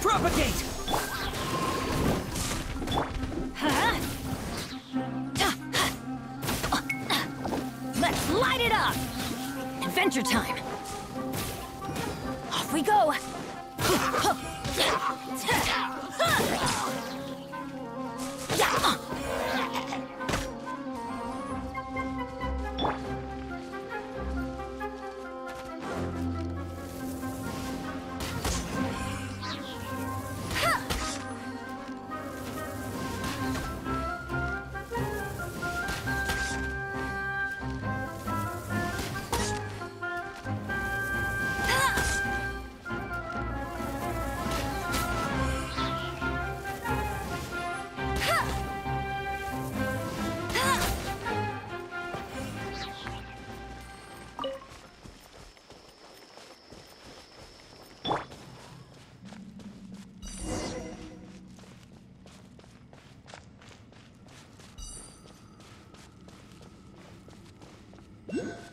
Propagate! Let's light it up! Adventure time! Off we go! Scatter!